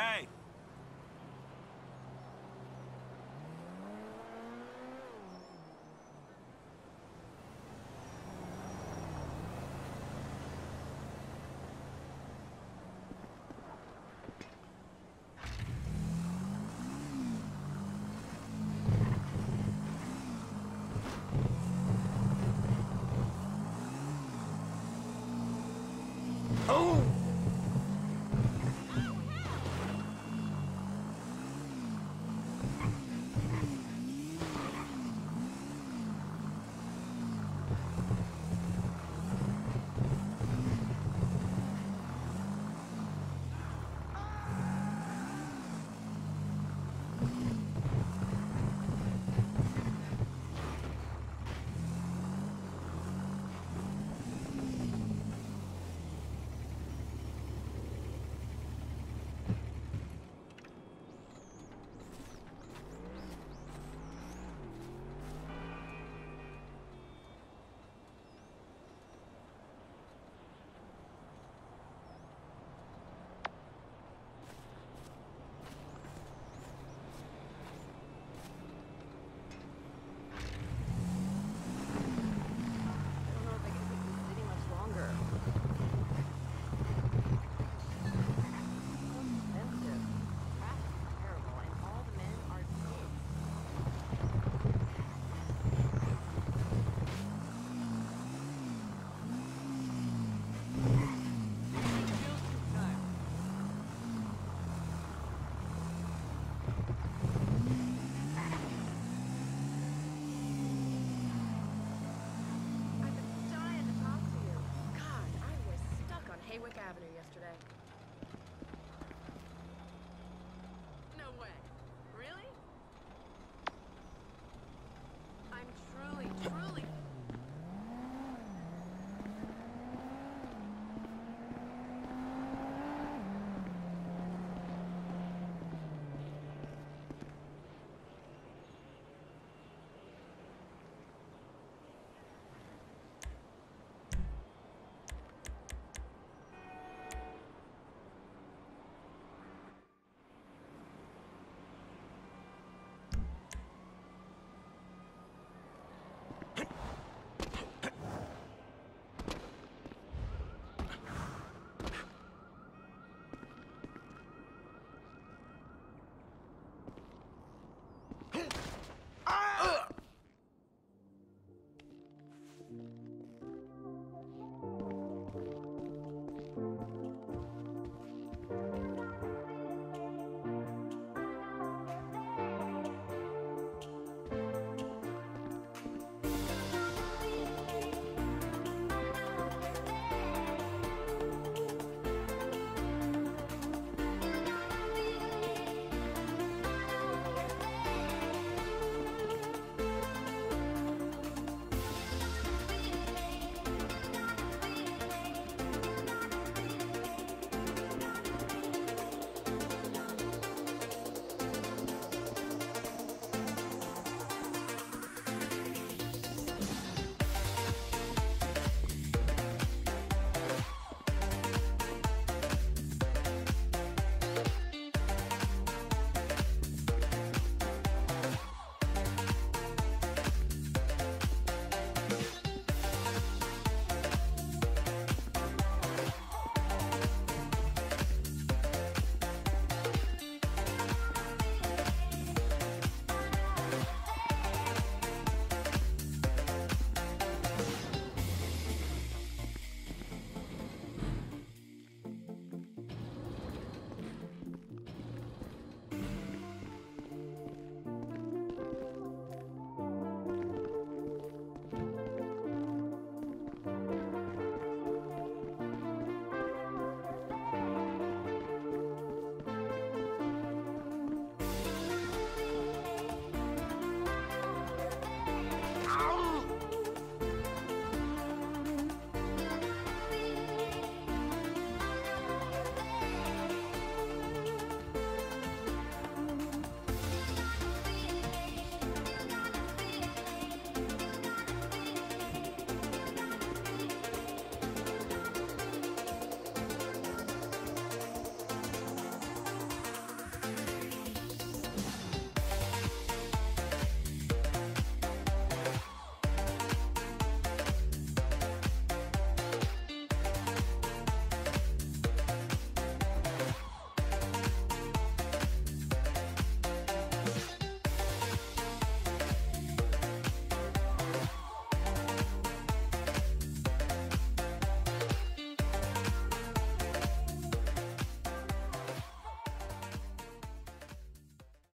Hey! Oh! Avenue yesterday. No way. Really? I'm truly, truly